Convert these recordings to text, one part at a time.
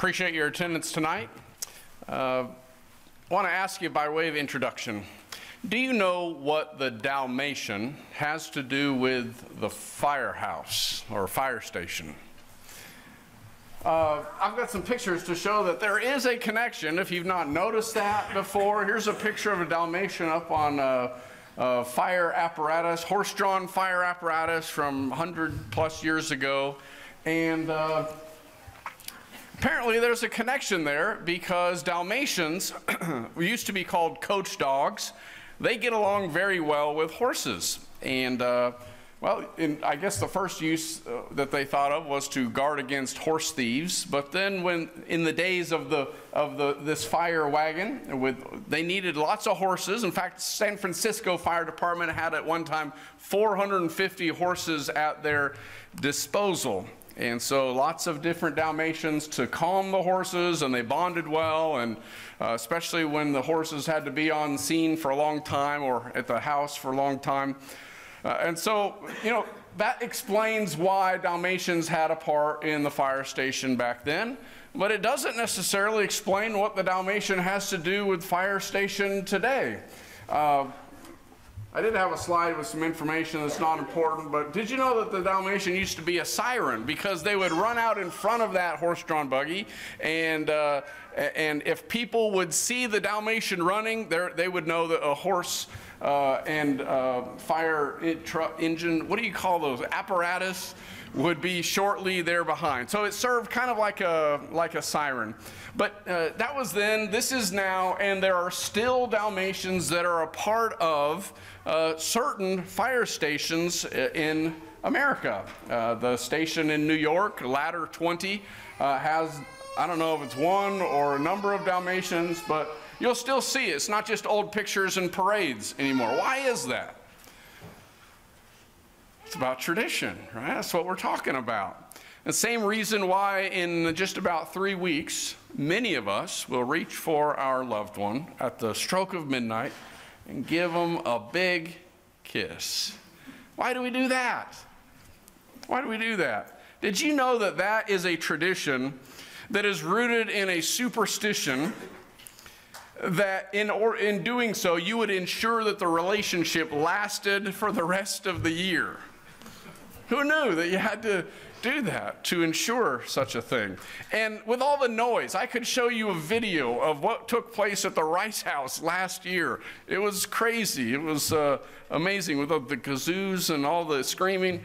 Appreciate your attendance tonight. Uh, I want to ask you by way of introduction do you know what the Dalmatian has to do with the firehouse or fire station? Uh, I've got some pictures to show that there is a connection. If you've not noticed that before, here's a picture of a Dalmatian up on a, a fire apparatus, horse-drawn fire apparatus from 100 plus years ago. And uh, apparently there's a connection there because Dalmatians used to be called coach dogs. They get along very well with horses. And uh, well, in, I guess the first use uh, that they thought of was to guard against horse thieves. But then, when in the days of the of the this fire wagon, with they needed lots of horses. In fact, San Francisco Fire Department had at one time 450 horses at their disposal. And so lots of different Dalmatians to calm the horses, and they bonded well, and uh, especially when the horses had to be on scene for a long time or at the house for a long time. Uh, and so, you know, that explains why Dalmatians had a part in the fire station back then, but it doesn't necessarily explain what the Dalmatian has to do with fire station today. Uh, I did have a slide with some information that's not important, but did you know that the Dalmatian used to be a siren? Because they would run out in front of that horse-drawn buggy, and uh, and if people would see the Dalmatian running, they would know that a horse uh, and uh, fire engine, what do you call those, apparatus, would be shortly there behind. So it served kind of like a, like a siren. But uh, that was then, this is now, and there are still Dalmatians that are a part of uh, certain fire stations uh, in America. Uh, the station in New York, Ladder 20, has, I don't know if it's one or a number of Dalmatians, but You'll still see it. It's not just old pictures and parades anymore. Why is that? It's about tradition, right? That's what we're talking about. The same reason why in just about three weeks, many of us will reach for our loved one at the stroke of midnight and give them a big kiss. Why do we do that? Why do we do that? Did you know that that is a tradition that is rooted in a superstition that in, or, in doing so, you would ensure that the relationship lasted for the rest of the year. Who knew that you had to do that to ensure such a thing? And with all the noise, I could show you a video of what took place at the Rice House last year. It was crazy. It was uh, amazing with the, the kazoos and all the screaming.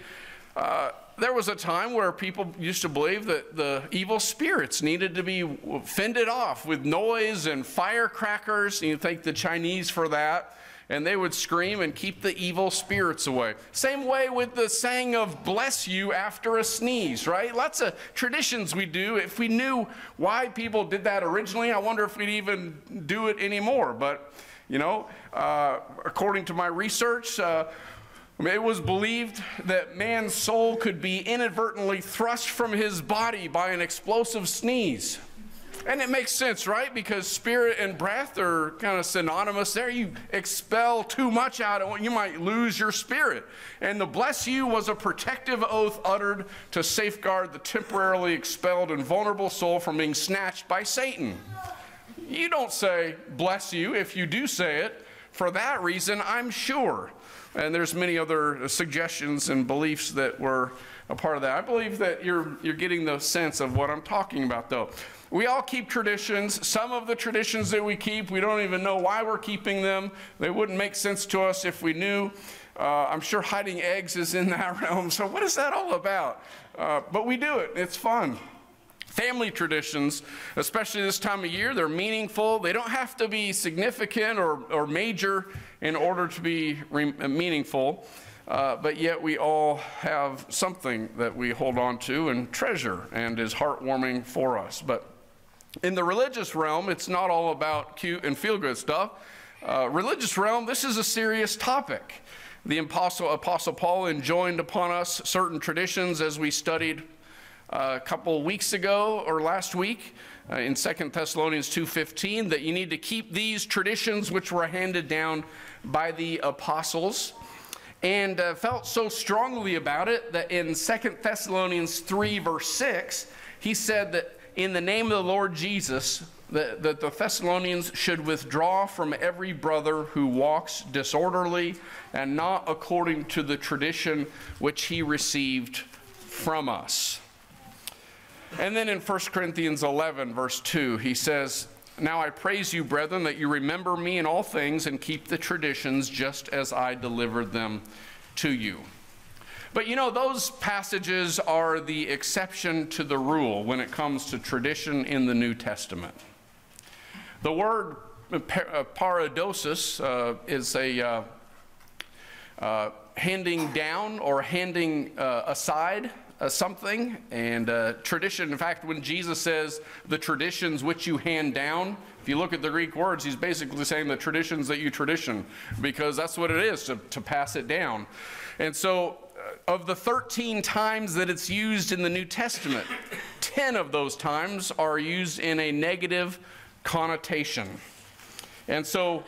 Uh, there was a time where people used to believe that the evil spirits needed to be fended off with noise and firecrackers. You thank the Chinese for that. And they would scream and keep the evil spirits away. Same way with the saying of bless you after a sneeze, right? Lots of traditions we do. If we knew why people did that originally, I wonder if we'd even do it anymore. But, you know, uh, according to my research, uh, it was believed that man's soul could be inadvertently thrust from his body by an explosive sneeze. And it makes sense, right? Because spirit and breath are kind of synonymous there. You expel too much out of it, you might lose your spirit. And the bless you was a protective oath uttered to safeguard the temporarily expelled and vulnerable soul from being snatched by Satan. You don't say bless you if you do say it. For that reason, I'm sure and there's many other suggestions and beliefs that were a part of that. I believe that you're, you're getting the sense of what I'm talking about, though. We all keep traditions. Some of the traditions that we keep, we don't even know why we're keeping them. They wouldn't make sense to us if we knew. Uh, I'm sure hiding eggs is in that realm. So, what is that all about? Uh, but we do it, it's fun. Family traditions, especially this time of year, they're meaningful. They don't have to be significant or, or major in order to be meaningful, uh, but yet we all have something that we hold on to and treasure and is heartwarming for us. But in the religious realm, it's not all about cute and feel good stuff. Uh, religious realm, this is a serious topic. The Apostle, Apostle Paul enjoined upon us certain traditions as we studied a couple weeks ago or last week uh, in 2 Thessalonians 2.15 that you need to keep these traditions which were handed down by the apostles and uh, felt so strongly about it that in 2 Thessalonians 3 verse 6 he said that in the name of the Lord Jesus, that, that the Thessalonians should withdraw from every brother who walks disorderly and not according to the tradition which he received from us. And then in 1 Corinthians 11, verse 2, he says, Now I praise you, brethren, that you remember me in all things and keep the traditions just as I delivered them to you. But you know, those passages are the exception to the rule when it comes to tradition in the New Testament. The word uh, paradosis uh, is a uh, uh, handing down or handing uh, aside uh, something. And tradition, in fact, when Jesus says the traditions which you hand down, if you look at the Greek words, he's basically saying the traditions that you tradition, because that's what it is to, to pass it down. And so of the 13 times that it's used in the New Testament, 10 of those times are used in a negative connotation. And so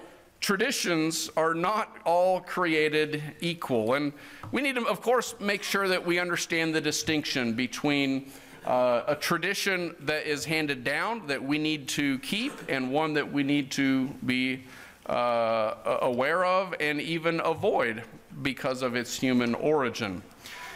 traditions are not all created equal. And we need to, of course, make sure that we understand the distinction between uh, a tradition that is handed down that we need to keep and one that we need to be uh, aware of and even avoid because of its human origin.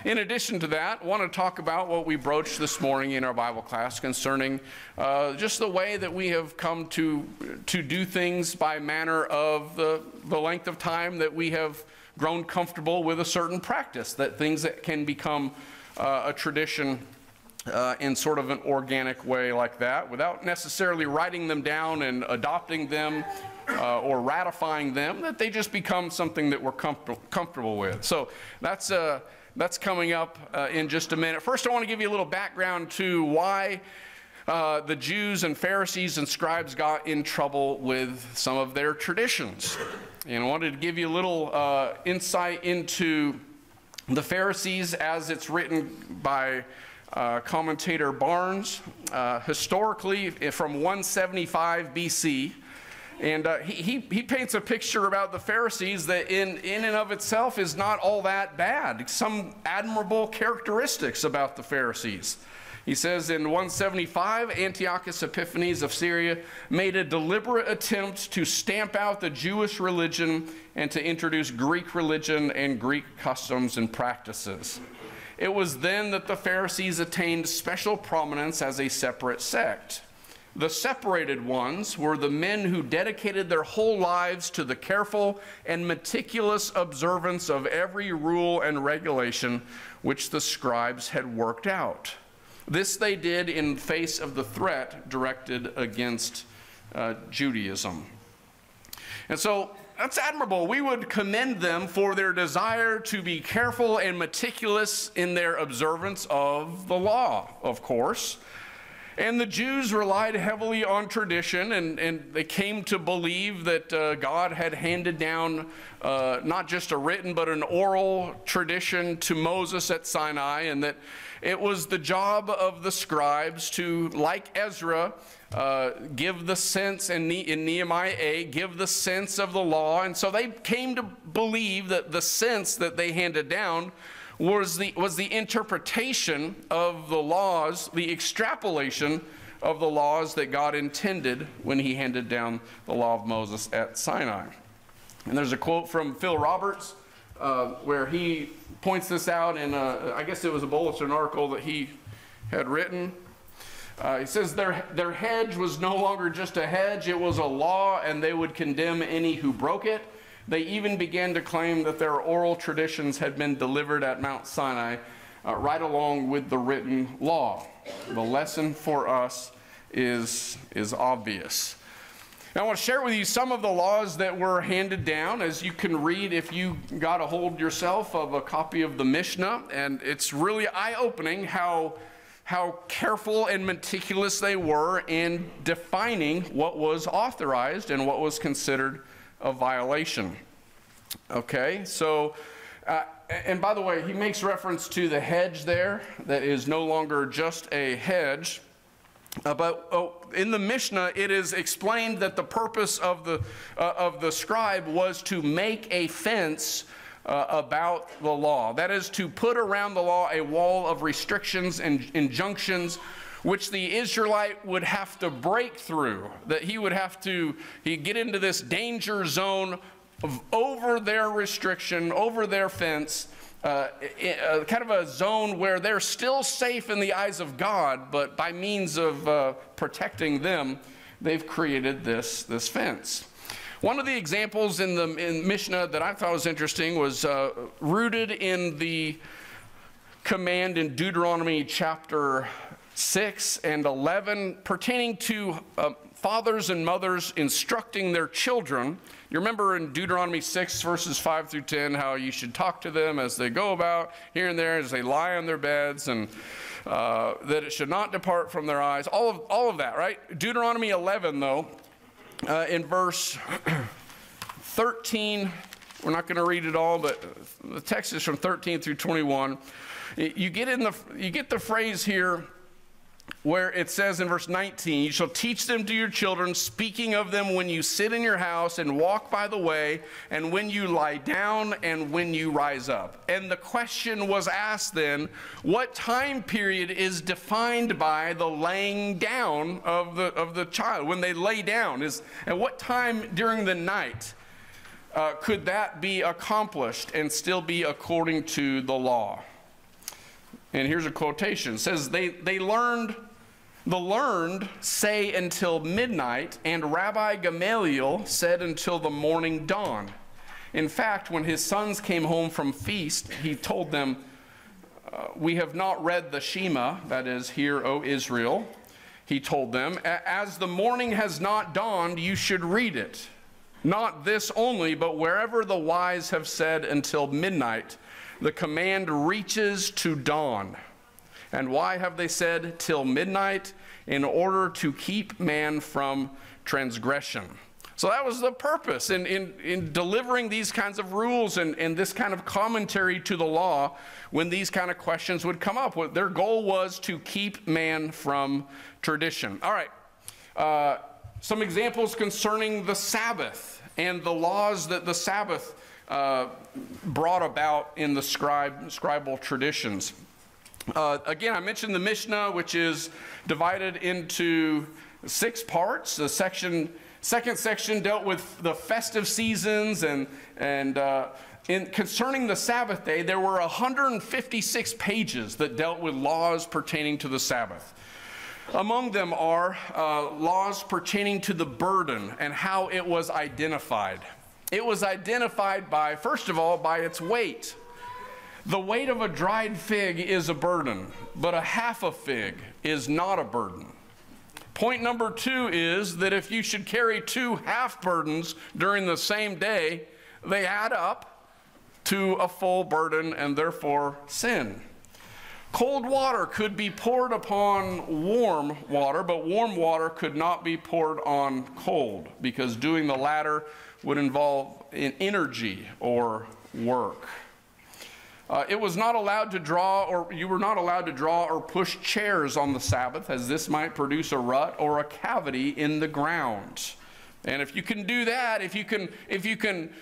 In addition to that, I want to talk about what we broached this morning in our Bible class concerning uh, just the way that we have come to, to do things by manner of the, the length of time that we have grown comfortable with a certain practice, that things that can become uh, a tradition uh, in sort of an organic way like that without necessarily writing them down and adopting them uh, or ratifying them, that they just become something that we're comfort comfortable with. So that's, uh, that's coming up uh, in just a minute. First, I want to give you a little background to why uh, the Jews and Pharisees and scribes got in trouble with some of their traditions. And I wanted to give you a little uh, insight into the Pharisees as it's written by uh, commentator Barnes. historically, from 175 BC, and uh, he, he, he, paints a picture about the Pharisees that, in, in and of itself, is not all that bad. Some admirable characteristics about the Pharisees. He says in 175, Antiochus Epiphanes of Syria made a deliberate attempt to stamp out the Jewish religion and to introduce Greek religion and Greek customs and practices. It was then that the Pharisees attained special prominence as a separate sect. The separated ones were the men who dedicated their whole lives to the careful and meticulous observance of every rule and regulation which the scribes had worked out. This they did in face of the threat directed against uh, Judaism. And so that's admirable. We would commend them for their desire to be careful and meticulous in their observance of the law, of course. And the Jews relied heavily on tradition, and, and they came to believe that uh, God had handed down uh, not just a written, but an oral tradition to Moses at Sinai, and that it was the job of the scribes to, like Ezra, uh, give the sense, in, ne in Nehemiah 8, give the sense of the law. And so they came to believe that the sense that they handed down was the, was the interpretation of the laws, the extrapolation of the laws that God intended when he handed down the law of Moses at Sinai. And there's a quote from Phil Roberts uh, where he points this out in, a, I guess it was a bulletin article that he had written. Uh, he says their, their hedge was no longer just a hedge, it was a law, and they would condemn any who broke it. They even began to claim that their oral traditions had been delivered at Mount Sinai uh, right along with the written law. The lesson for us is, is obvious. Now, I want to share with you some of the laws that were handed down, as you can read if you got a hold yourself of a copy of the Mishnah. And it's really eye opening how, how careful and meticulous they were in defining what was authorized and what was considered a violation. Okay, so, uh, and by the way, he makes reference to the hedge there that is no longer just a hedge. Uh, but oh, in the Mishnah, it is explained that the purpose of the, uh, of the scribe was to make a fence uh, about the law. That is to put around the law a wall of restrictions and injunctions which the Israelite would have to break through, that he would have to he get into this danger zone of over their restriction, over their fence, uh, uh, kind of a zone where they're still safe in the eyes of God, but by means of uh, protecting them, they've created this, this fence. One of the examples in the in Mishnah that I thought was interesting was uh, rooted in the command in Deuteronomy chapter 6 and 11 pertaining to uh, fathers and mothers instructing their children. You remember in Deuteronomy 6, verses 5 through 10, how you should talk to them as they go about here and there, as they lie on their beds, and uh, that it should not depart from their eyes. All of, all of that, right? Deuteronomy 11, though, uh, in verse 13, we're not going to read it all, but the text is from 13 through 21. You get, in the, you get the phrase here where it says in verse 19, You shall teach them to your children, speaking of them when you sit in your house and walk by the way, and when you lie down and when you rise up. And the question was asked then, What time period is defined by the laying down of the, of the child? When they lay down, is at what time during the night? Uh, could that be accomplished and still be according to the law? And here's a quotation. It says, they, they learned, the learned say until midnight, and Rabbi Gamaliel said until the morning dawn. In fact, when his sons came home from feast, he told them, uh, We have not read the Shema, that is, Hear, O Israel. He told them, As the morning has not dawned, you should read it. Not this only, but wherever the wise have said until midnight, the command reaches to dawn. And why have they said till midnight? In order to keep man from transgression. So that was the purpose in, in, in delivering these kinds of rules and, and this kind of commentary to the law when these kind of questions would come up. Their goal was to keep man from tradition. All right. Uh, some examples concerning the Sabbath and the laws that the Sabbath uh, brought about in the scribe, scribal traditions. Uh, again, I mentioned the Mishnah, which is divided into six parts. The section, second section dealt with the festive seasons and, and uh, in, concerning the Sabbath day, there were 156 pages that dealt with laws pertaining to the Sabbath. Among them are uh, laws pertaining to the burden and how it was identified. It was identified by, first of all, by its weight. The weight of a dried fig is a burden, but a half a fig is not a burden. Point number two is that if you should carry two half burdens during the same day, they add up to a full burden and therefore sin. Cold water could be poured upon warm water, but warm water could not be poured on cold because doing the latter would involve in energy or work. Uh, it was not allowed to draw, or you were not allowed to draw or push chairs on the Sabbath, as this might produce a rut or a cavity in the ground. And if you can do that, if you can, if you can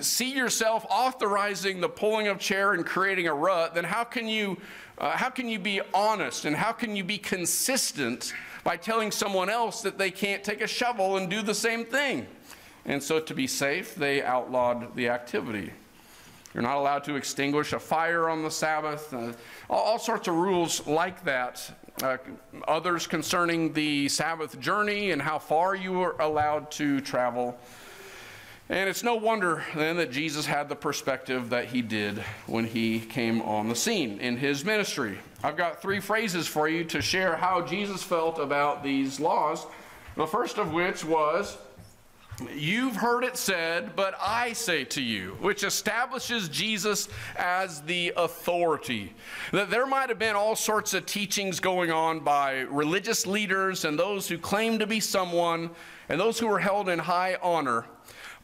see yourself authorizing the pulling of chair and creating a rut, then how can you, uh, how can you be honest and how can you be consistent by telling someone else that they can't take a shovel and do the same thing? And so, to be safe, they outlawed the activity. You're not allowed to extinguish a fire on the Sabbath, uh, all, sorts of rules like that. Uh, others concerning the Sabbath journey and how far you were allowed to travel. And it's no wonder then that Jesus had the perspective that he did when he came on the scene in his ministry. I've got three phrases for you to share how Jesus felt about these laws. The first of which was, You've heard it said, but I say to you, which establishes Jesus as the authority. That there might have been all sorts of teachings going on by religious leaders and those who claim to be someone and those who were held in high honor.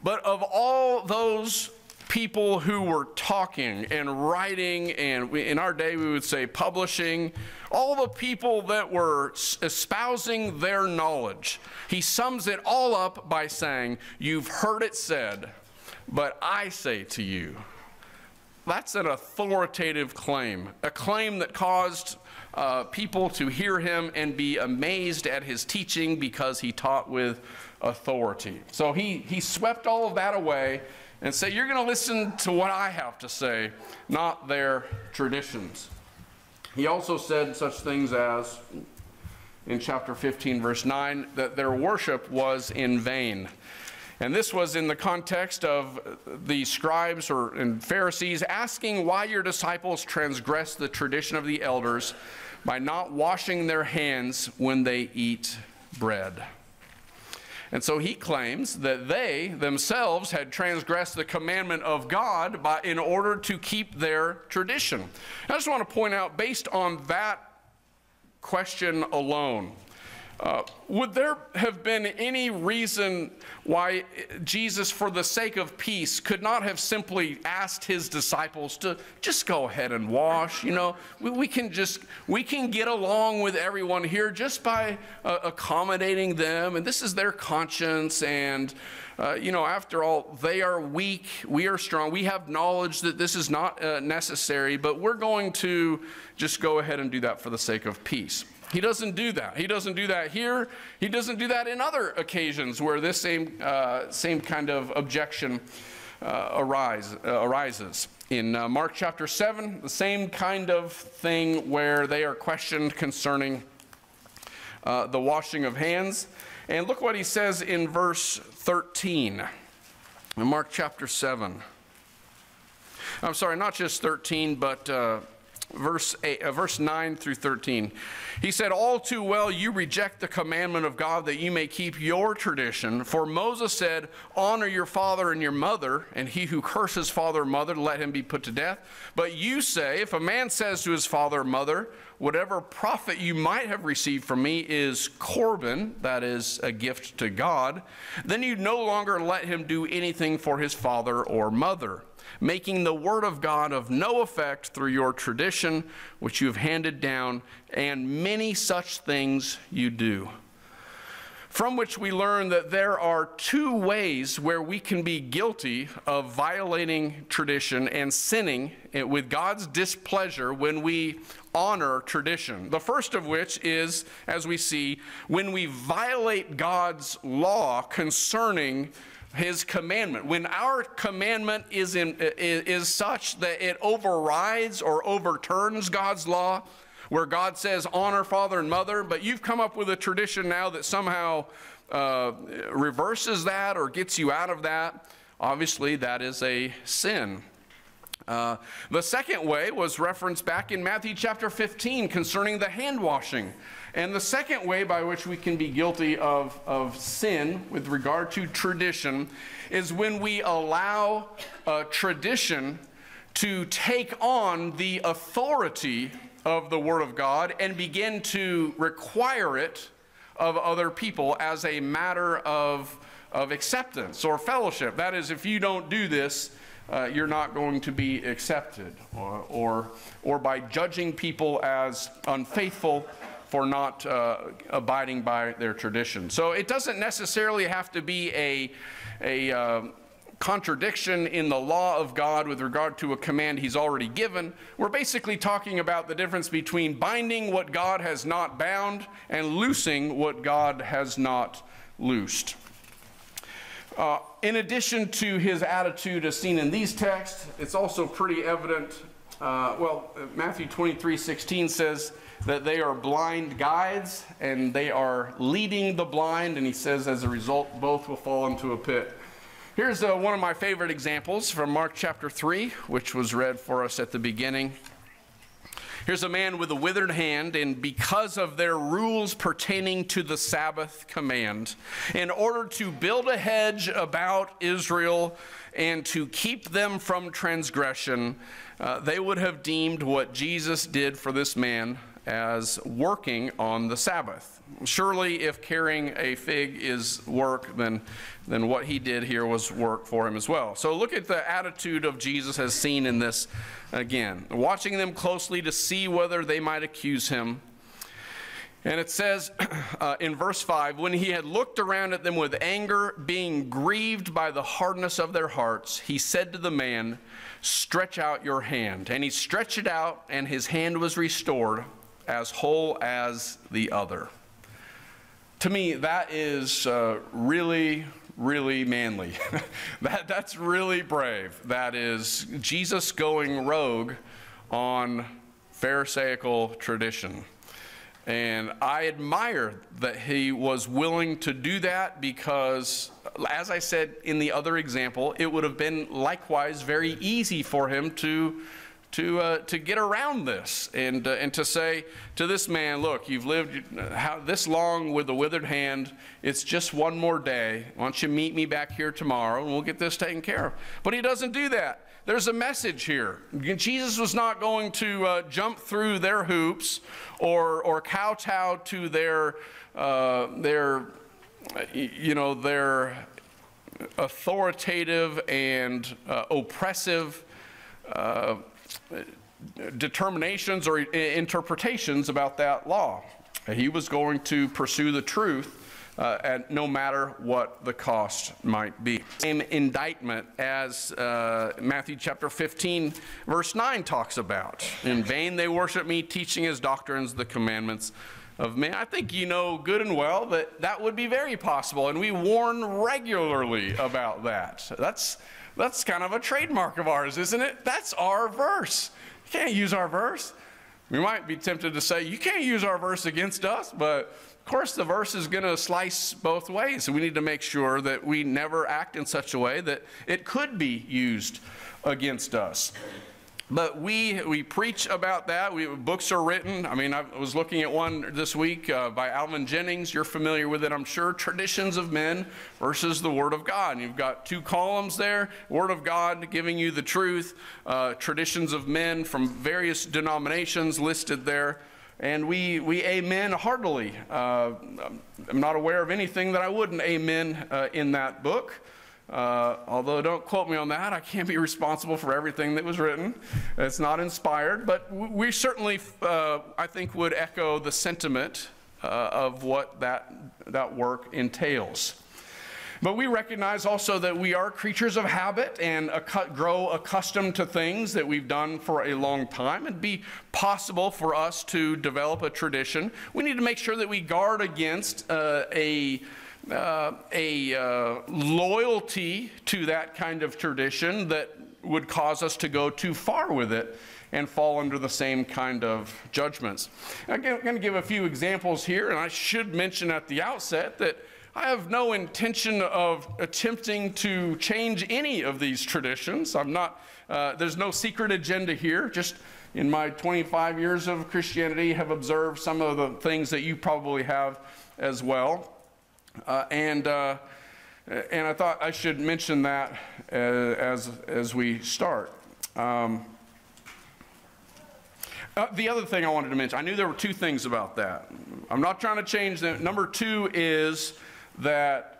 But of all those people who were talking and writing, and in our day we would say publishing, all the people that were espousing their knowledge. He sums it all up by saying, You've heard it said, but I say to you. That's an authoritative claim, a claim that caused uh, people to hear him and be amazed at his teaching because he taught with authority. So he, he swept all of that away and said, You're going to listen to what I have to say, not their traditions. He also said such things as, in chapter 15, verse 9, that their worship was in vain. And this was in the context of the scribes or and Pharisees asking why your disciples transgress the tradition of the elders by not washing their hands when they eat bread. And so he claims that they themselves had transgressed the commandment of God by, in order to keep their tradition. I just want to point out, based on that question alone, uh, would there have been any reason why Jesus, for the sake of peace, could not have simply asked his disciples to just go ahead and wash? You know, we, we can just we can get along with everyone here just by uh, accommodating them, and this is their conscience. And uh, you know, after all, they are weak, we are strong. We have knowledge that this is not uh, necessary, but we're going to just go ahead and do that for the sake of peace. He doesn't do that. He doesn't do that here. He doesn't do that in other occasions where this same, uh, same kind of objection uh, arise, uh, arises. In uh, Mark chapter 7, the same kind of thing where they are questioned concerning uh, the washing of hands. And look what he says in verse 13 in Mark chapter 7. I'm sorry, not just 13, but uh, verse, eight, uh, verse 9 through 13. He said, All too well you reject the commandment of God that you may keep your tradition. For Moses said, Honor your father and your mother, and he who curses father or mother, let him be put to death. But you say, If a man says to his father or mother, Whatever profit you might have received from me is Corban, that is a gift to God, then you no longer let him do anything for his father or mother making the word of God of no effect through your tradition, which you have handed down, and many such things you do. From which we learn that there are two ways where we can be guilty of violating tradition and sinning with God's displeasure when we honor tradition. The first of which is, as we see, when we violate God's law concerning his commandment. When our commandment is, in, is, such that it overrides or overturns God's law, where God says, honor father and mother, but you've come up with a tradition now that somehow uh, reverses that or gets you out of that, obviously that is a sin. Uh, the second way was referenced back in Matthew chapter 15 concerning the hand washing. And the second way by which we can be guilty of, of sin with regard to tradition is when we allow a tradition to take on the authority of the Word of God and begin to require it of other people as a matter of, of acceptance or fellowship. That is, if you don't do this, uh, you're not going to be accepted, or, or, or by judging people as unfaithful for not uh, abiding by their tradition. So it doesn't necessarily have to be a, a uh, contradiction in the law of God with regard to a command he's already given. We're basically talking about the difference between binding what God has not bound and loosing what God has not loosed. Uh, in addition to his attitude as seen in these texts, it's also pretty evident. Uh, well, Matthew 23 16 says, that they are blind guides and they are leading the blind, and he says, as a result, both will fall into a pit. Here's uh, one of my favorite examples from Mark chapter 3, which was read for us at the beginning. Here's a man with a withered hand, and because of their rules pertaining to the Sabbath command, in order to build a hedge about Israel and to keep them from transgression, uh, they would have deemed what Jesus did for this man as working on the Sabbath. Surely, if carrying a fig is work, then, then what he did here was work for him as well. So, look at the attitude of Jesus as seen in this again, watching them closely to see whether they might accuse him. And it says uh, in verse 5 when he had looked around at them with anger, being grieved by the hardness of their hearts, he said to the man, Stretch out your hand. And he stretched it out, and his hand was restored as whole as the other. To me, that is uh, really, really manly. that, that's really brave. That is Jesus going rogue on Pharisaical tradition. And I admire that he was willing to do that because, as I said in the other example, it would have been likewise very easy for him to to, uh, to get around this and, uh, and to say to this man, Look, you've lived how, this long with a withered hand. It's just one more day. Why don't you meet me back here tomorrow and we'll get this taken care of? But he doesn't do that. There's a message here. Jesus was not going to uh, jump through their hoops or, or kowtow to their, uh, their, you know, their authoritative and uh, oppressive uh, determinations or interpretations about that law. He was going to pursue the truth. Uh, and no matter what the cost might be. Same indictment as uh, Matthew chapter 15, verse 9 talks about. In vain they worship me, teaching as doctrines the commandments of man. I think you know good and well that that would be very possible, and we warn regularly about that. That's that's kind of a trademark of ours, isn't it? That's our verse. You can't use our verse. We might be tempted to say, you can't use our verse against us, but of course the verse is going to slice both ways. We need to make sure that we never act in such a way that it could be used against us. But we, we preach about that. We, books are written. I mean, I was looking at one this week uh, by Alvin Jennings. You're familiar with it, I'm sure. Traditions of Men versus the Word of God. You've got two columns there Word of God giving you the truth, uh, traditions of men from various denominations listed there. And we, we amen heartily. Uh, I'm not aware of anything that I wouldn't amen uh, in that book. Uh, although don't quote me on that, I can't be responsible for everything that was written. It's not inspired, but we certainly, uh, I think, would echo the sentiment uh, of what that, that work entails. But we recognize also that we are creatures of habit and grow accustomed to things that we've done for a long time. It'd be possible for us to develop a tradition. We need to make sure that we guard against uh, a uh, a uh, loyalty to that kind of tradition that would cause us to go too far with it and fall under the same kind of judgments. I'm going to give a few examples here, and I should mention at the outset that I have no intention of attempting to change any of these traditions. I'm not, uh, there's no secret agenda here. Just in my 25 years of Christianity, have observed some of the things that you probably have as well. Uh, and, uh, and I thought I should mention that uh, as, as we start. Um, uh, the other thing I wanted to mention, I knew there were two things about that. I'm not trying to change them. Number two is that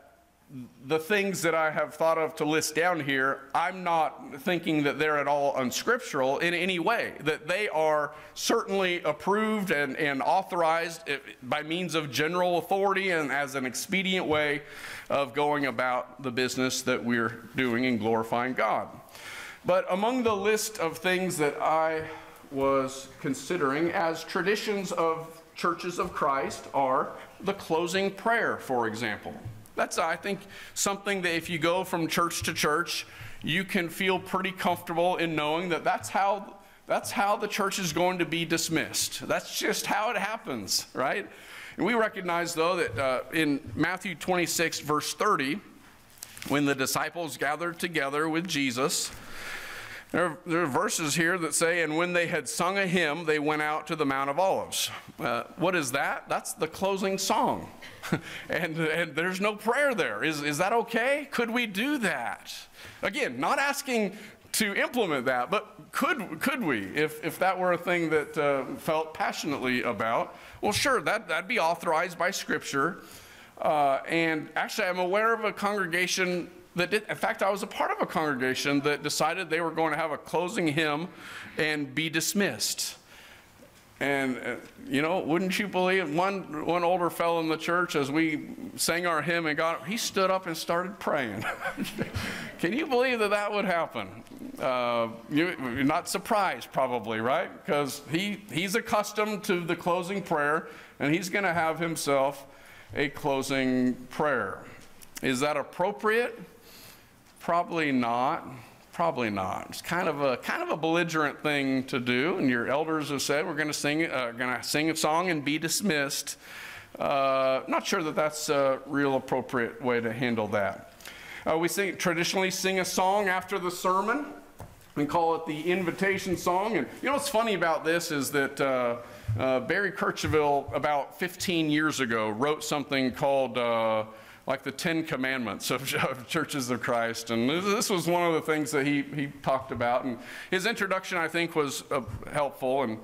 the things that I have thought of to list down here, I'm not thinking that they're at all unscriptural in any way, that they are certainly approved and, and authorized eh, by means of general authority and as an expedient way of going about the business that we're doing in glorifying God. But among the list of things that I was considering as traditions of churches of Christ are the closing prayer, for example. That's, I think, something that if you go from church to church, you can feel pretty comfortable in knowing that that's how, that's how the church is going to be dismissed. That's just how it happens, right? And we recognize, though, that uh, in Matthew 26, verse 30, when the disciples gathered together with Jesus, there are, there are, verses here that say, and when they had sung a hymn, they went out to the Mount of Olives. Uh, what is that? That's the closing song. and, and there's no prayer there. Is, is that okay? Could we do that? Again, not asking to implement that, but could, could we, if, if that were a thing that uh, felt passionately about? Well, sure, that, that'd be authorized by Scripture. Uh, and actually, I'm aware of a congregation that did, in fact, I was a part of a congregation that decided they were going to have a closing hymn and be dismissed. And, uh, you know, wouldn't you believe one, one older fellow in the church, as we sang our hymn and got, he stood up and started praying. Can you believe that that would happen? Uh, you, are not surprised, probably, right? Because he, he's accustomed to the closing prayer, and he's going to have himself a closing prayer. Is that appropriate? Probably not. Probably not. It's kind of a kind of a belligerent thing to do, and your elders have said we're going to sing uh, going to sing a song and be dismissed. Uh, not sure that that's a real appropriate way to handle that. Uh, we sing, traditionally sing a song after the sermon and call it the invitation song. And you know what's funny about this is that uh, uh, Barry Kercheval, about 15 years ago, wrote something called uh, like the Ten Commandments of, of, Churches of Christ. And this was one of the things that he, he talked about. And his introduction, I think, was uh, helpful. And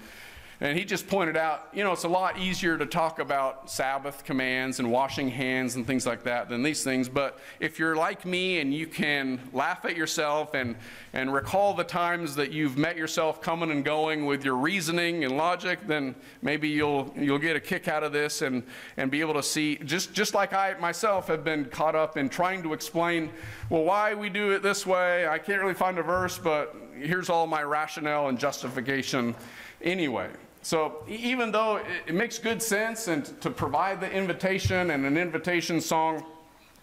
and he just pointed out, you know, it's a lot easier to talk about Sabbath commands and washing hands and things like that than these things. But if you're like me and you can laugh at yourself and, and recall the times that you've met yourself coming and going with your reasoning and logic, then maybe you'll, you'll get a kick out of this and, and be able to see, just, just like I myself have been caught up in trying to explain, well, why we do it this way. I can't really find a verse, but here's all my rationale and justification anyway. So even though it, makes good sense and to provide the invitation and an invitation song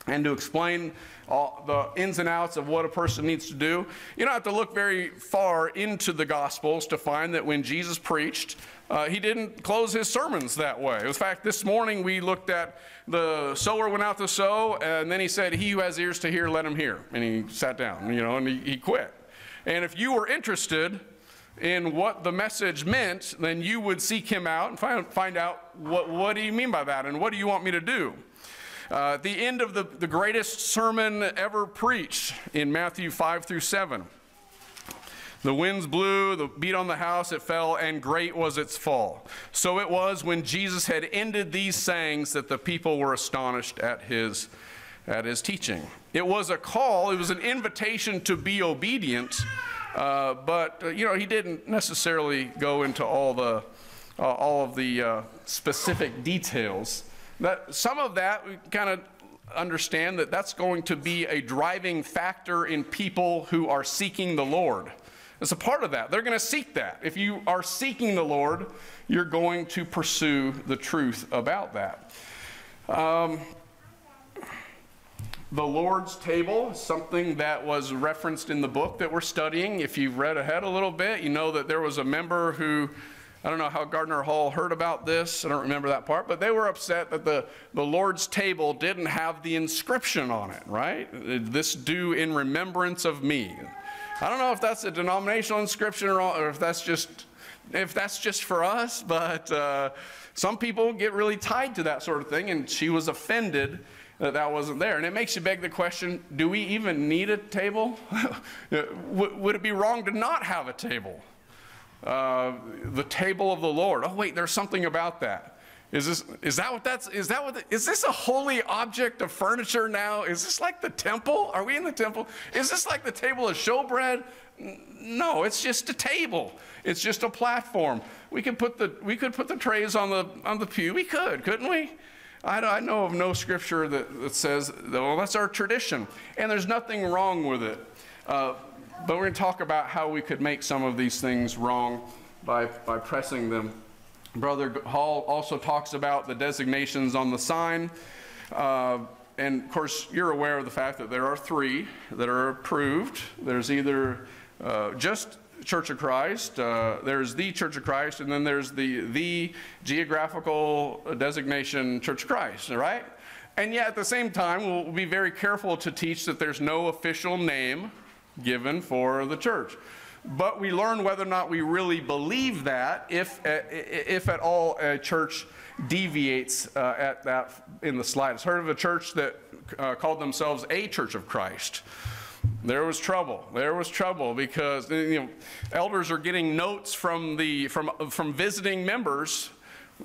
and to explain all the ins and outs of what a person needs to do, you don't have to look very far into the Gospels to find that when Jesus preached, uh, he didn't close his sermons that way. In fact, this morning we looked at the sower went out to sow, and then he said, He who has ears to hear, let him hear. And he sat down, you know, and he, he quit. And if you were interested, in what the message meant, then you would seek him out and find, find out what, what do you mean by that and what do you want me to do? Uh, the end of the, the greatest sermon ever preached in Matthew 5 through 7. The winds blew, the beat on the house, it fell, and great was its fall. So it was when Jesus had ended these sayings that the people were astonished at his, at his teaching. It was a call, it was an invitation to be obedient uh, but, uh, you know, he didn't necessarily go into all, the, uh, all of the uh, specific details. That, some of that we kind of understand that that's going to be a driving factor in people who are seeking the Lord. It's a part of that. They're going to seek that. If you are seeking the Lord, you're going to pursue the truth about that. Um, the Lord's table, something that was referenced in the book that we're studying. If you've read ahead a little bit, you know that there was a member who, I don't know how Gardner Hall heard about this, I don't remember that part, but they were upset that the, the Lord's table didn't have the inscription on it, right? This do in remembrance of me. I don't know if that's a denominational inscription or, or if that's just if that's just for us, but uh, some people get really tied to that sort of thing, and she was offended that that wasn't there. And it makes you beg the question do we even need a table? Would it be wrong to not have a table? Uh, the table of the Lord. Oh, wait, there's something about that. Is this is that what that's is that what the, is this a holy object of furniture now? Is this like the temple? Are we in the temple? Is this like the table of showbread? No, it's just a table. It's just a platform. We could put the we could put the trays on the on the pew. We could, couldn't we? I, I know of no scripture that, that says, well, that's our tradition. And there's nothing wrong with it. Uh, but we're going to talk about how we could make some of these things wrong by, by pressing them. Brother Hall also talks about the designations on the sign. Uh, and of course, you're aware of the fact that there are three that are approved. There's either uh, just Church of Christ, uh, there's the Church of Christ, and then there's the the geographical designation Church of Christ, right? And yet at the same time, we'll be very careful to teach that there's no official name given for the church. But we learn whether or not we really believe that if, uh, if at all a church deviates uh, at that in the slightest. Heard of a church that uh, called themselves a Church of Christ? There was trouble. There was trouble because you know, elders are getting notes from the from from visiting members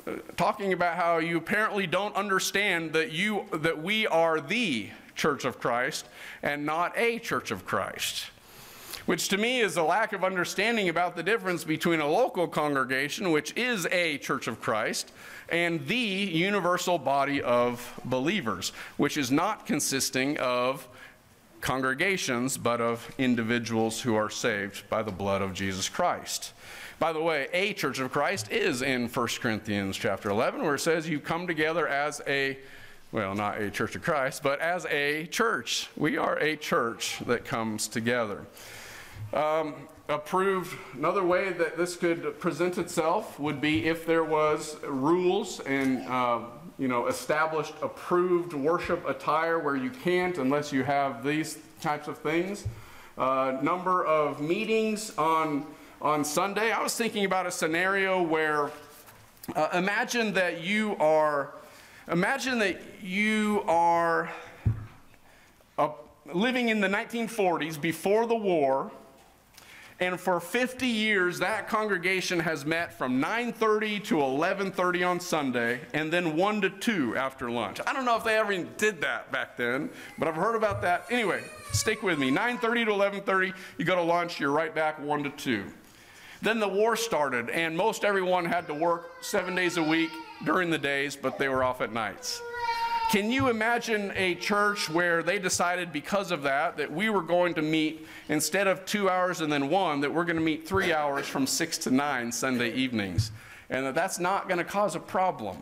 uh, talking about how you apparently don't understand that you that we are the church of Christ and not a church of Christ. which to me is a lack of understanding about the difference between a local congregation, which is a church of Christ, and the universal body of believers, which is not consisting of congregations, but of individuals who are saved by the blood of Jesus Christ. By the way, a church of Christ is in 1 Corinthians chapter 11, where it says you come together as a well, not a church of Christ, but as a church. We are a church that comes together. Um, approved, another way that this could present itself would be if there was rules and, uh, you know, established approved worship attire where you can't unless you have these types of things. Uh, number of meetings on, on Sunday. I was thinking about a scenario where uh, imagine that you are Imagine that you are uh, living in the 1940s before the war, and for 50 years that congregation has met from 9:30 to 11:30 on Sunday, and then 1 to 2 after lunch. I don't know if they ever did that back then, but I've heard about that. Anyway, stick with me. 9:30 to 11:30, you go to lunch, you're right back 1 to 2. Then the war started, and most everyone had to work seven days a week during the days, but they were off at nights. Can you imagine a church where they decided because of that that we were going to meet instead of two hours and then one, that we're going to meet three hours from six to nine Sunday evenings? And that that's not going to cause a problem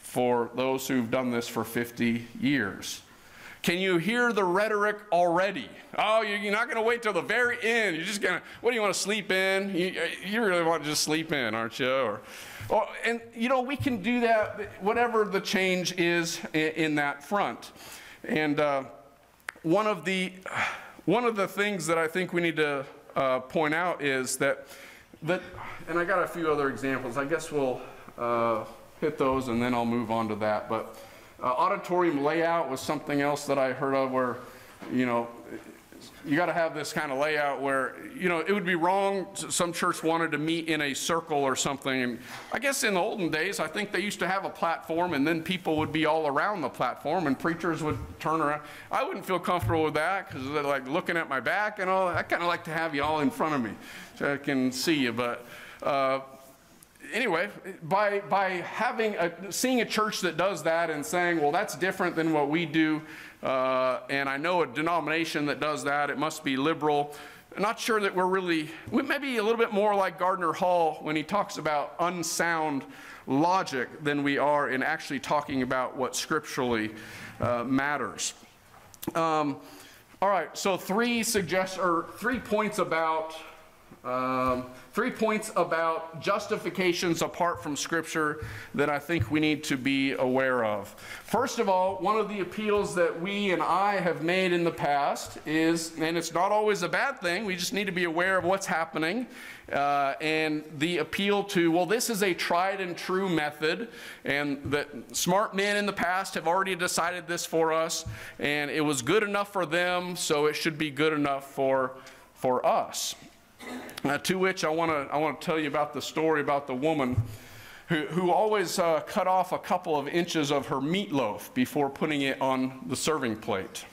for those who've done this for 50 years. Can you hear the rhetoric already? Oh, you're not going to wait till the very end. You're just going to, what do you want to sleep in? You, uh, you really want to just sleep in, aren't you? Or, or, and, you know, we can do that, whatever the change is in, in that front. And uh, one, of the, one of the things that I think we need to uh, point out is that, that, and I got a few other examples. I guess we'll uh, hit those and then I'll move on to that. But uh, auditorium layout was something else that I heard of where, you know, you got to have this kind of layout where, you know, it would be wrong. Some church wanted to meet in a circle or something. And I guess in the olden days, I think they used to have a platform and then people would be all around the platform and preachers would turn around. I wouldn't feel comfortable with that because they're like looking at my back and all. I kind of like to have you all in front of me so I can see you. But, uh, anyway, by, by having a, seeing a church that does that and saying, well, that's different than what we do, uh, and I know a denomination that does that, it must be liberal. I'm not sure that we're really, we may be a little bit more like Gardner Hall when he talks about unsound logic than we are in actually talking about what scripturally uh, matters. Um, all right, so three suggest or three points about um, three points about justifications apart from Scripture that I think we need to be aware of. First of all, one of the appeals that we and I have made in the past is, and it's not always a bad thing, we just need to be aware of what's happening. Uh, and the appeal to, well, this is a tried and true method, and that smart men in the past have already decided this for us, and it was good enough for them, so it should be good enough for, for us. Uh, to which I want to I want to tell you about the story about the woman who, who always uh, cut off a couple of inches of her meatloaf before putting it on the serving plate.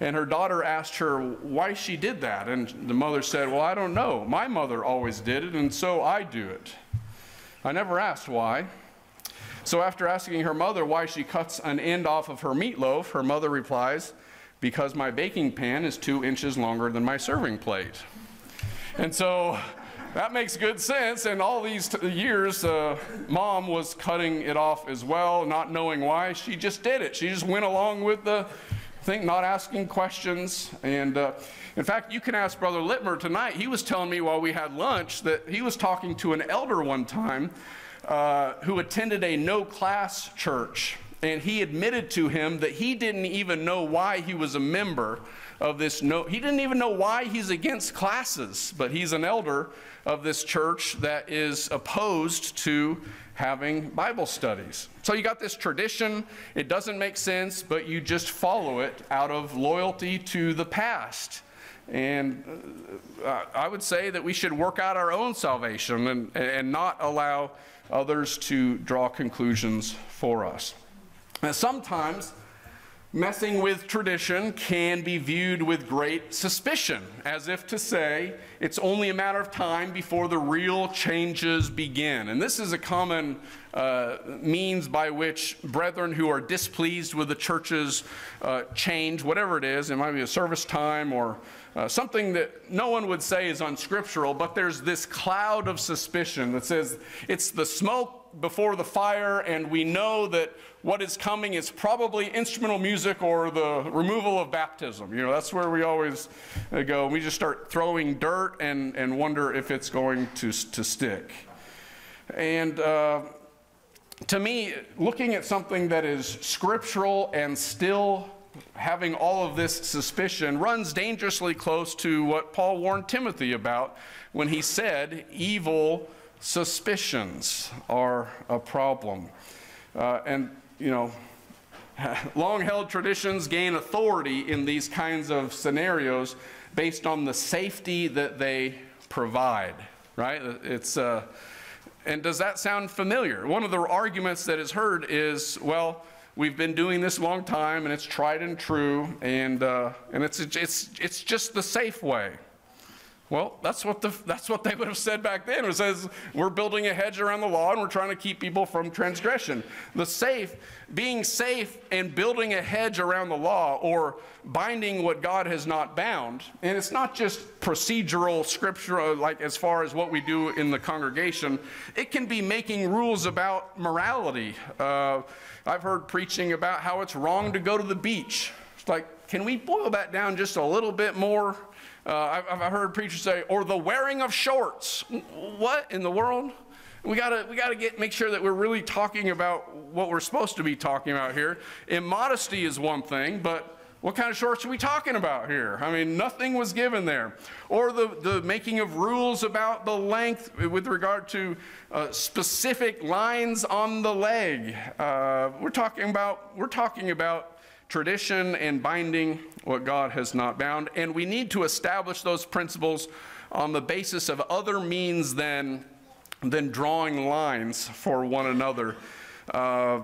And her daughter asked her why she did that. And the mother said, Well, I don't know. My mother always did it, and so I do it. I never asked why. So after asking her mother why she cuts an end off of her meatloaf, her mother replies, Because my baking pan is two inches longer than my serving plate. And so that makes good sense. And all these t- years, uh, mom was cutting it off as well, not knowing why. She just did it. She just went along with the thing, not asking questions. And uh, in fact, you can ask Brother Littmer tonight. He was telling me while we had lunch that he was talking to an elder one time uh, who attended a no class church. And he admitted to him that he didn't even know why he was a member of this no he didn't even know why he's against classes but he's an elder of this church that is opposed to having bible studies so you got this tradition it doesn't make sense but you just follow it out of loyalty to the past and uh, I would say that we should work out our own salvation and, and not allow others to draw conclusions for us. Now, sometimes messing with tradition can be viewed with great suspicion, as if to say it's only a matter of time before the real changes begin. And this is a common uh, means by which brethren who are displeased with the church's uh, change, whatever it is, it might be a service time or uh, something that no one would say is unscriptural, but there's this cloud of suspicion that says it's the smoke before the fire, and we know that what is coming is probably instrumental music or the removal of baptism. You know, that's where we always uh, go. We just start throwing dirt and, and wonder if it's going to, to stick. And uh, to me, looking at something that is scriptural and still having all of this suspicion runs dangerously close to what Paul warned Timothy about when he said, evil suspicions are a problem. Uh, and, you know, long held traditions gain authority in these kinds of scenarios based on the safety that they provide, right? It's, uh, and does that sound familiar? One of the arguments that is heard is, well, we've been doing this a long time and it's tried and true and, uh, and it's, it's, it's just the safe way. Well, that's what, the, that's what they would have said back then. It says, we're building a hedge around the law and we're trying to keep people from transgression. The safe, being safe and building a hedge around the law or binding what God has not bound, and it's not just procedural scripture, like as far as what we do in the congregation, it can be making rules about morality. Uh, I've heard preaching about how it's wrong to go to the beach. It's like, can we boil that down just a little bit more? Uh, I've, I've heard preachers say, or the wearing of shorts. What in the world? We gotta, we gotta get, make sure that we're really talking about what we're supposed to be talking about here. Immodesty is one thing, but what kind of shorts are we talking about here? I mean, nothing was given there. Or the, the making of rules about the length with regard to uh, specific lines on the leg. Uh, we're talking about, we're talking about tradition and binding what God has not bound. And we need to establish those principles on the basis of other means than, than drawing lines for one another. Uh,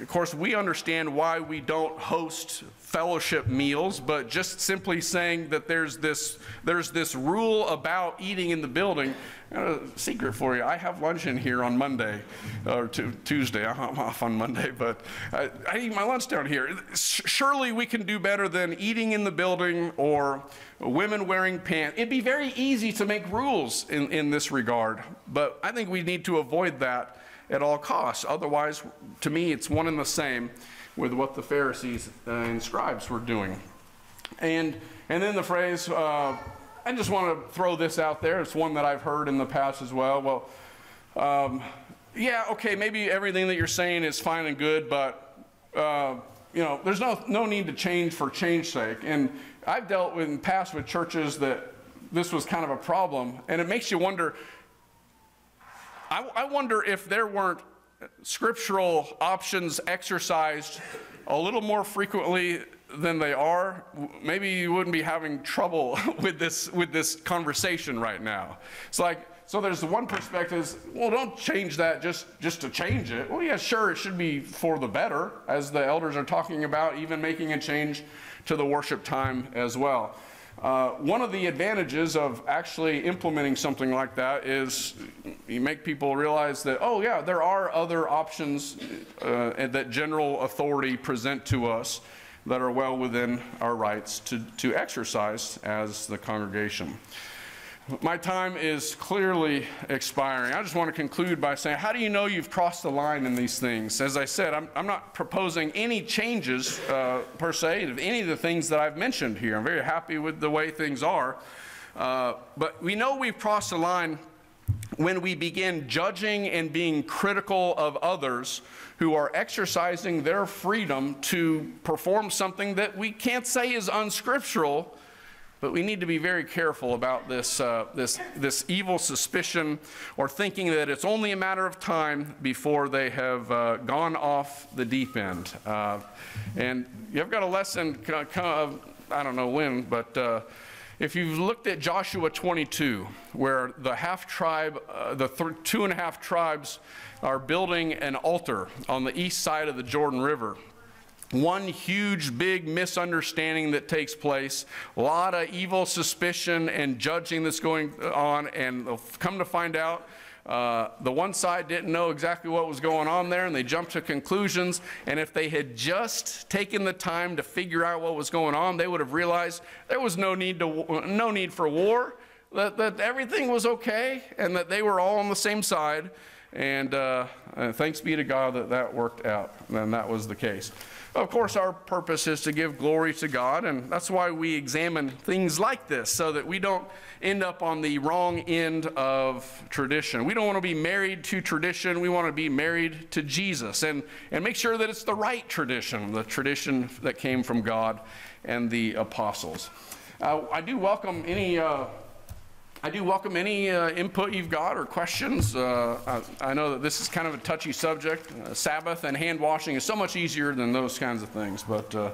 of course, we understand why we don't host fellowship meals, but just simply saying that there's this, there's this rule about eating in the building. a secret for you I have lunch in here on Monday or Tuesday. I'm off on Monday, but I, I eat my lunch down here. Surely we can do better than eating in the building or women wearing pants. It'd be very easy to make rules in, in this regard, but I think we need to avoid that at all costs. Otherwise, to me, it's one and the same with what the Pharisees and scribes were doing. And, and then the phrase, uh, I just want to throw this out there. It's one that I've heard in the past as well. Well, um, yeah, okay, maybe everything that you're saying is fine and good, but uh, you know, there's no, no need to change for change's sake. And I've dealt with, in the past with churches that this was kind of a problem, and it makes you wonder I, I wonder if there weren't scriptural options exercised a little more frequently than they are, maybe you wouldn't be having trouble with this with this conversation right now. It's like so there's the one perspective is, well, don't change that just just to change it. Well, yeah, sure, it should be for the better, as the elders are talking about, even making a change to the worship time as well. Uh, one of the advantages of actually implementing something like that is you make people realize that, oh, yeah, there are other options uh, that general authority present to us that are well within our rights to, to exercise as the congregation. My time is clearly expiring. I just want to conclude by saying, how do you know you've crossed the line in these things? As I said, I'm, I'm not proposing any changes uh, per se of any of the things that I've mentioned here. I'm very happy with the way things are. Uh, but we know we've crossed the line when we begin judging and being critical of others who are exercising their freedom to perform something that we can't say is unscriptural but we need to be very careful about this, uh, this, this evil suspicion or thinking that it's only a matter of time before they have uh, gone off the deep end. Uh, and you've got a lesson, I don't know when, but uh, if you've looked at Joshua 22, where the half tribe, uh, the two and a half tribes are building an altar on the east side of the Jordan River. One huge big misunderstanding that takes place. A lot of evil suspicion and judging that's going on and come to find out uh, the one side didn't know exactly what was going on there and they jumped to conclusions. And if they had just taken the time to figure out what was going on they would have realized there was no need to no need for war that, that everything was okay and that they were all on the same side. And, uh, and thanks be to god that that worked out and that was the case of course, our purpose is to give glory to God, and that's why we examine things like this, so that we don't end up on the wrong end of tradition. We don't want to be married to tradition, we want to be married to Jesus, and, and make sure that it's the right tradition, the tradition that came from God and the apostles. Uh, I do welcome any. Uh, I do welcome any uh, input you've got or questions. Uh, I, I, know that this is kind of a touchy subject. Uh, Sabbath and hand washing is so much easier than those kinds of things, but uh,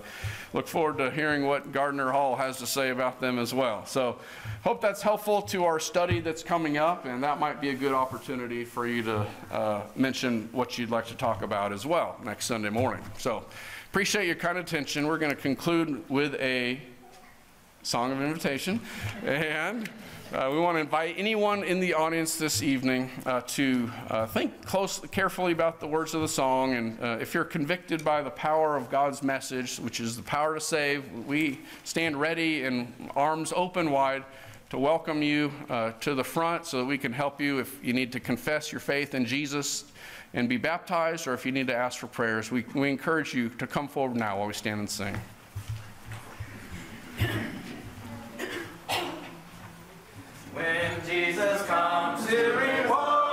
look forward to hearing what Gardner Hall has to say about them as well. So, hope that's helpful to our study that's coming up, and that might be a good opportunity for you to uh, mention what you'd like to talk about as well next Sunday morning. So, appreciate your kind attention. We're going to conclude with a song of invitation and. Uh, we want to invite anyone in the audience this evening uh, to uh, think close, carefully about the words of the song. And uh, if you're convicted by the power of God's message, which is the power to save, we stand ready and arms open wide to welcome you uh, to the front so that we can help you if you need to confess your faith in Jesus and be baptized, or if you need to ask for prayers. We, we encourage you to come forward now while we stand and sing. When Jesus comes to reward